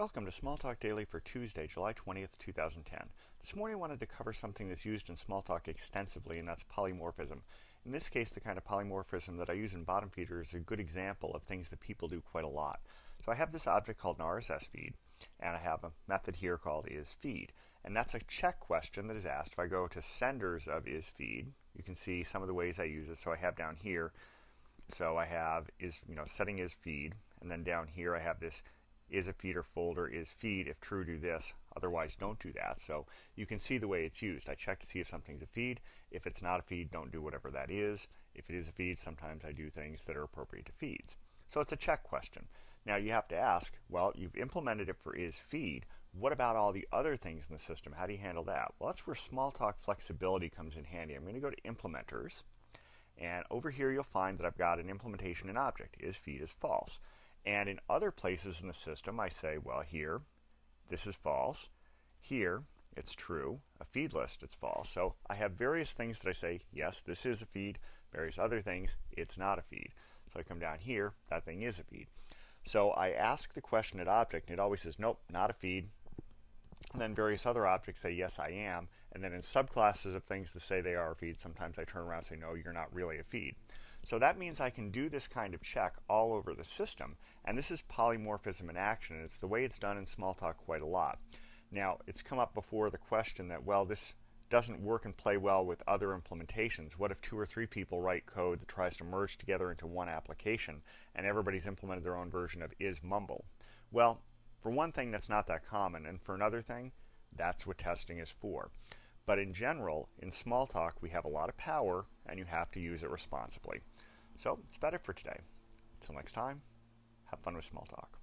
Welcome to Smalltalk Daily for Tuesday, July 20th, 2010. This morning I wanted to cover something that's used in Smalltalk extensively, and that's polymorphism. In this case, the kind of polymorphism that I use in BottomFeeder is a good example of things that people do quite a lot. So I have this object called an RSS feed, and I have a method here called isFeed. And that's a check question that is asked. If I go to senders of isFeed, you can see some of the ways I use it. So I have down here, so I have is, you know, setting isFeed, and then down here I have this is a feeder folder is feed. If true, do this. Otherwise, don't do that. So you can see the way it's used. I check to see if something's a feed. If it's not a feed, don't do whatever that is. If it is a feed, sometimes I do things that are appropriate to feeds. So it's a check question. Now you have to ask, well, you've implemented it for is feed. What about all the other things in the system? How do you handle that? Well, that's where Smalltalk flexibility comes in handy. I'm going to go to implementers. And over here you'll find that I've got an implementation in object. Is feed is false. And in other places in the system, I say, well, here, this is false. Here, it's true. A feed list, it's false. So I have various things that I say, yes, this is a feed. Various other things, it's not a feed. So I come down here, that thing is a feed. So I ask the question at object, and it always says, nope, not a feed. And then various other objects say, yes, I am. And then in subclasses of things that say they are a feed, sometimes I turn around and say, no, you're not really a feed. So that means I can do this kind of check all over the system. And this is polymorphism in action. And it's the way it's done in Smalltalk quite a lot. Now, it's come up before the question that, well, this doesn't work and play well with other implementations. What if two or three people write code that tries to merge together into one application and everybody's implemented their own version of isMumble? Well, for one thing, that's not that common. And for another thing, that's what testing is for. But in general, in Smalltalk, we have a lot of power and you have to use it responsibly. So that's about it for today. Until next time, have fun with Smalltalk.